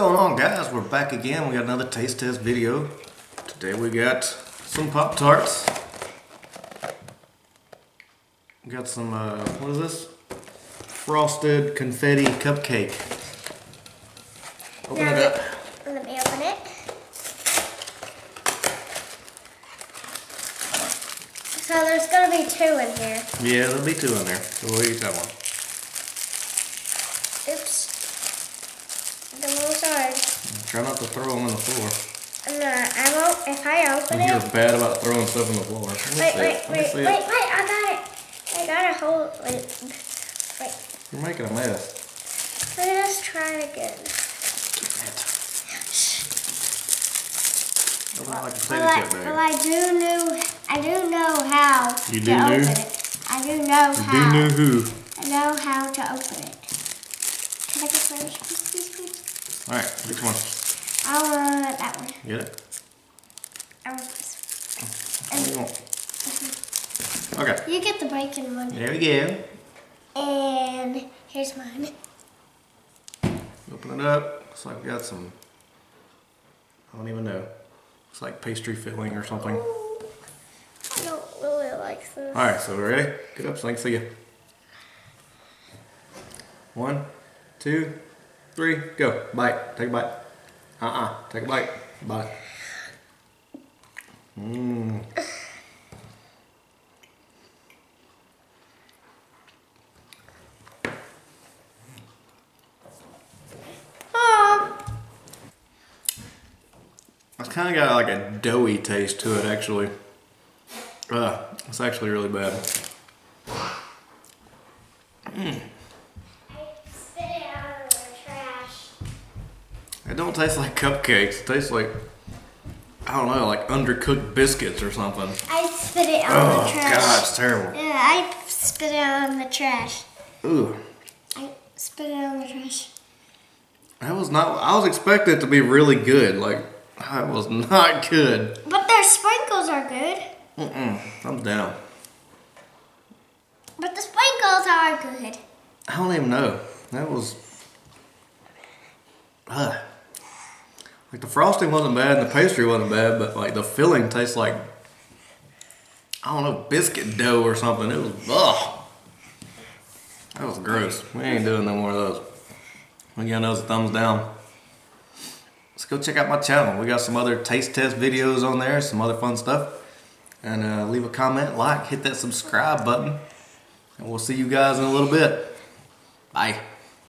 going on guys? We're back again. We got another taste test video. Today we got some Pop-Tarts. We got some, uh, what is this? Frosted confetti cupcake. Open Now it up. let- Let me open it. So there's gonna be two in here. Yeah, there'll be two in there. So we'll eat that one. Try not to throw them on the floor. No, I won't. If I open You're bad about throwing stuff on the floor. Wait, wait, it. Wait, wait, wait! I got it. I got a hold. Wait, wait. You're making a mess. Let just try it again. It like a potato Well, I, well. I do know. I do know how You to do know? open it. I do know Do how. You do know who? I know how to open it. Can I get first, please, please, please? Alright, which one? I want uh, that one. Get it? I want this. You want? Okay. You get the bacon one. There we go. And here's mine. Open it up. Looks like we got some. I don't even know. Looks like pastry filling or something. I don't really like this. Alright, so we're ready? Get up so I can see you. One, two, three, go. Bite. Take a bite. Uh uh Take a bite. Bite. Mmm. It's kind of got like a doughy taste to it, actually. Uh, it's actually really bad. I spit it out of the trash. It don't taste like cupcakes. It tastes like, I don't know, like undercooked biscuits or something. I spit it of Oh, the trash. God, it's terrible. Yeah, I spit it in the trash. Ooh. I spit it in the trash. That was not, I was expecting it to be really good. Like, that was not good. But their sprinkles are good. Mm-mm. I'm down. But the sprinkles are good. I don't even know. That was, uh, like the frosting wasn't bad and the pastry wasn't bad, but like the filling tastes like, I don't know, biscuit dough or something. It was, ugh. That was gross. We ain't doing no more of those. We got those thumbs down. Let's go check out my channel. We got some other taste test videos on there, some other fun stuff. And uh, leave a comment, like, hit that subscribe button. And we'll see you guys in a little bit. Bye.